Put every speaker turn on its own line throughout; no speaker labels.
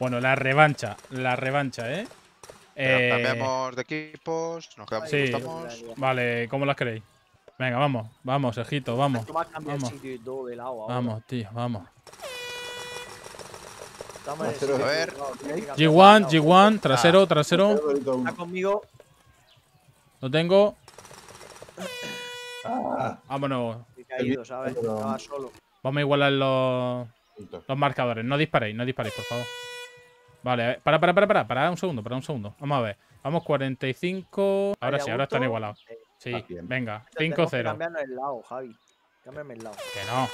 Bueno, la revancha. La revancha, ¿eh? Eh,
Cambiamos de equipos, nos quedamos
Sí.
como estamos.
Vale, ¿cómo las queréis? Venga, vamos, vamos, Ejito, vamos. Vamos. tío, vamos.
Trasero.
A ver.
de lado, tienes que cambiar de
G1,
lado.
G1, trasero, trasero.
Dorito uno.
Está conmigo.
Lo tengo.
Ah,
Vámonos.
Caído, ¿sabes?
Pero-
Estaba solo.
Vamos a igualar los, los marcadores. No disparéis, no disparéis, por favor. Vale, para, para, para, para, para un segundo, para un segundo. Vamos a ver. Vamos 45. Ahora
¿Hay
sí, ahora están igualados. Sí, venga,
tenemos que
5-0.
Cambiarnos el lado, Javi. Cámbiame el lado.
Que no.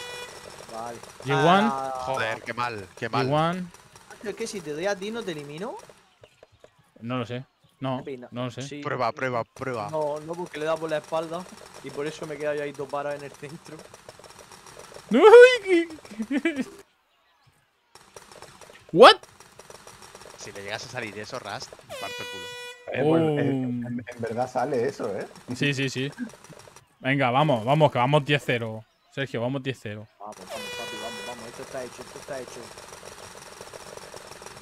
Vale.
G1.
Ah,
Joder, qué mal, qué mal.
G1.
Es que si te doy a ti no te elimino.
No lo sé. No, no lo sé.
Sí,
Prueba, prueba, prueba.
No, no porque le da por la espalda y por eso me quedo yo ahí todo parado en el centro.
¿What?
Si le llegas a salir eso, Rast, me parto el culo.
Eh, pues,
Oh.
en, en- en verdad sale eso, ¿eh?
Sí, sí, sí. Venga, vamos, vamos, que vamos 10-0. Sergio, vamos 10-0.
Vamos, vamos, papi, vamos, vamos. Esto está hecho, esto está hecho.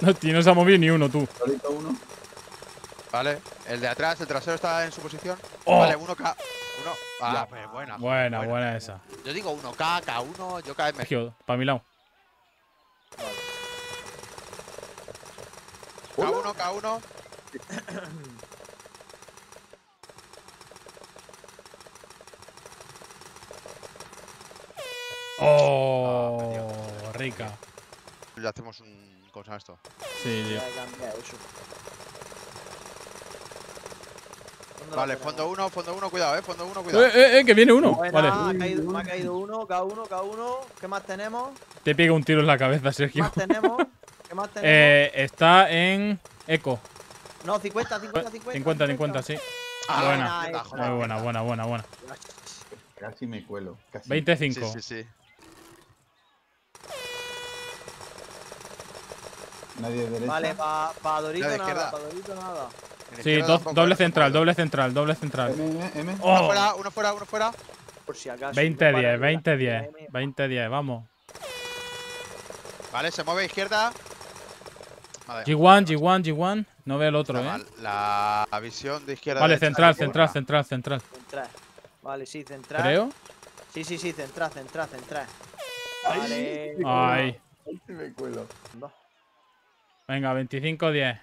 No, tío, no se ha movido ni uno, tú.
Dorito uno.
Vale, el de atrás, el trasero está en su posición.
Oh.
Vale, 1K. Uno. Ah,
Ya.
pues buena.
Buena, buena esa.
Yo digo 1K, K1, yo KM.
Sergio, para mi lado.
K1, K1.
Oh, rica.
Le hacemos un. ¿Cómo se llama esto?
Sí, tío.
Ya he cambiado eso. ¿Dónde lo
Vale, fondo 1, fondo 1, cuidado, eh. Fondo 1, cuidado.
Eh, eh, eh, que viene uno.
Buena,
Vale.
ha caído- me ha caído uno, K1, K1. ¿Qué más tenemos?
Te pega un tiro en la cabeza,
¿Qué
Sergio.
más tenemos? ¿Qué más tenemos?
Eh, está en Eco.
no, 50, 50, 50.
50, 50, sí.
Ah,
buena.
Muy
buena,
mierda.
buena, buena, buena.
Casi me cuelo. Casi.
25.
Sí, sí, sí.
Nadie derecha.
Vale, para pa Dorito
de
nada,
izquierda.
para Dorito nada.
Sí, do- doble central, doble central, doble central.
M, M, M.
Uno
Oh,
fuera, uno fuera, uno fuera.
Por si acaso.
20-10,
Para-
20-10, 20-10, vamos.
Vale, se mueve izquierda. Vale.
G1, G1, G1. No veo el otro,
Está
eh.
mal. La visión de izquierda.
Vale,
derecha,
central, central, central, central.
Central. Vale, sí, central.
Creo.
Sí, sí, sí, central, central, central.
Ay,
Vale.
Ay.
Casi me cuelo.
Venga, 25-10.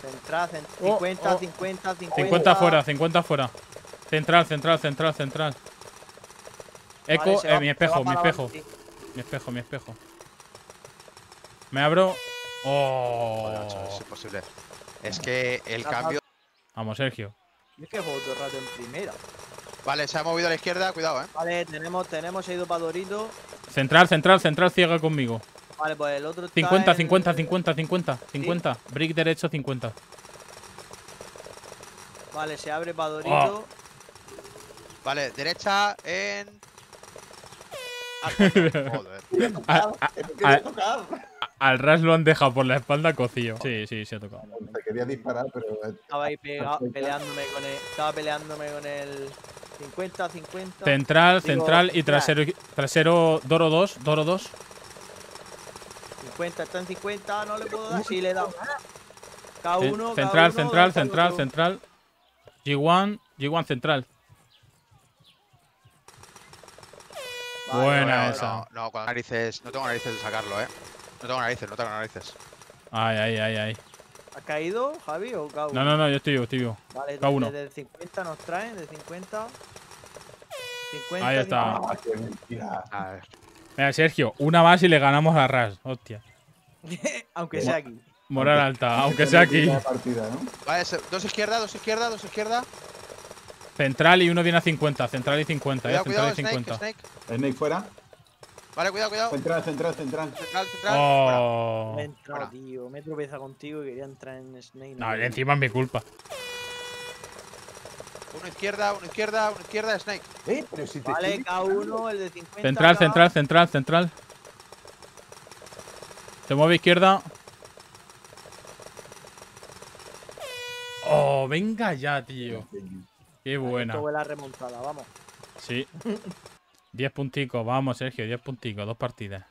Central, cent-
Oh,
50,
oh.
50, 50.
50 fuera, 50 fuera. Central, central, central, central. Eco,
Vale,
eh,
va-
mi espejo, mi espejo. Mi espejo, mi espejo. Me abro.
Joder,
Oh.
macho, es imposible. Es que el cambio.
Vamos, Sergio.
Es que juego todo el rato en primera.
Vale, se ha movido a la izquierda, cuidado, eh.
Vale, tenemos, tenemos, se ha ido para Dorito.
Central, central, central, ciega conmigo.
Vale, pues el otro está
50,
en-
50, 50, 50, 50. Brick derecho, 50.
Vale, se abre para
Oh.
Dorito.
Vale, derecha en. Ah, Joder.
A- a-
¡Me quería
a-
tocar!
Al Ras lo han dejado por la espalda cocido. Sí, sí, se ha tocado.
Te quería disparar, pero. eh,
Estaba ahí pegado, peleándome con el. Estaba peleándome con el 50, 50.
Central,
Digo,
central y trasero, trasero Doro 2, Doro 2.
50, está en 50, no le puedo dar. Sí, le he dado. K1,
Central,
K1,
central,
K1,
central,
K1.
central. G1, G1 central.
Vale,
Buena
no,
esa.
No, no, con narices. No tengo narices de sacarlo, eh. No tengo narices, no tengo narices.
Ay, ay, ay, ay.
¿Ha caído, Javi, o K1?
No, no, no, yo estoy vivo, estoy vivo.
Vale,
K1.
desde el 50 nos traen, de 50. 50
Ahí está.
50.
¡Ah, qué mentira!
A ver.
Mira, Sergio, una más y le ganamos a Ras. Hostia.
Aunque sea aquí.
Moral alta, aunque sea aquí.
La partida, ¿no?
Vale, dos izquierda, dos izquierda, dos izquierda.
Central y uno viene a 50. Central y 50, eh.
Cuidado,
Central
cuidado,
y
Snake,
50.
Snake.
Snake fuera.
Vale, cuidado, cuidado.
Central, central, central.
Central, central.
Oh.
Me he entrado,
fuera.
tío. Me he tropezado contigo y quería entrar en Snake.
No,
quería.
encima es mi culpa.
Uno izquierda, uno izquierda, uno izquierda, Snake.
¡Eh! Pero si te
Vale,
estoy
K1, el de 50.
Central, central, central, central. Se mueve izquierda. Oh, venga ya, tío. Qué buena.
Esto huele a remontada, vamos.
Sí. 10 punticos, vamos, Sergio, 10 punticos, dos partidas.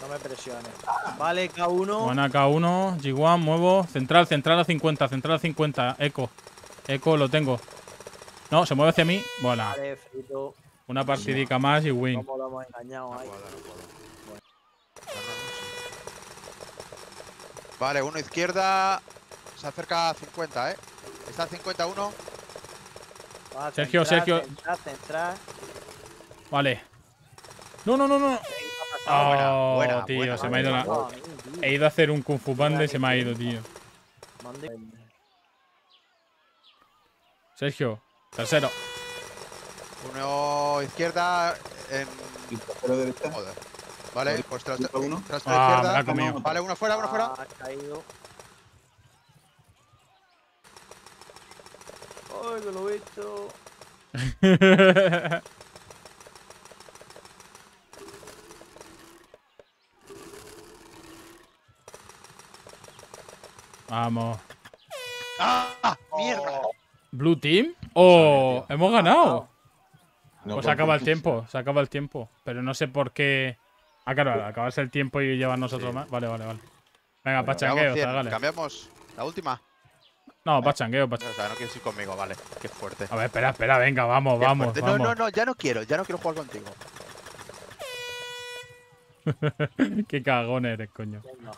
No me presiones. Vale, K1.
Buena K1. G1, muevo. Central, central a 50, central a 50. Eco. Eco lo tengo. No, se mueve hacia mí. Buena.
Vale, frito.
Una partidica más y win.
¿Cómo lo hemos engañado
No
ahí?
puedo, no puedo. No, sí. Vale, uno izquierda. Se acerca a 50, ¿eh? Está a 51.
Va,
Sergio,
centrar,
Sergio.
Centrar, centrar.
Vale. No, no, no, no.
Ah, buena,
Oh,
buena,
tío,
buena.
se me ha ido la. He ido a hacer un Kung Fu Panda y se me ha ido, tío.
Mande-
Sergio, tercero.
Uno izquierda en.
Y tercero derecha.
Joder. Vale, pues tras,
uno.
tras
Ah, me la
izquierda.
comido.
Vale, uno fuera, uno fuera.
Ah, ha caído. Ay, que lo he visto.
Vamos.
¡Ah! ¡Mierda!
¿Blue Team? ¡Oh! ¡Hemos ganado!
No,
Pues acaba el tiempo, se acaba el tiempo. Pero no sé por qué. Ah, claro, acabarse el tiempo y llevar nosotros
Sí.
más. Vale, vale, vale. Venga,
Bueno,
pachangueo,
Cambiamos, 100.
trágale.
Cambiamos la última.
No, pachangueo, pachangueo.
O sea, no quieres ir conmigo, vale. Qué fuerte.
A ver, espera, espera, venga, vamos,
Qué
vamos,
fuerte.
vamos.
No, no, no, ya no quiero, ya no quiero jugar contigo.
Qué cagón eres, coño.
venga.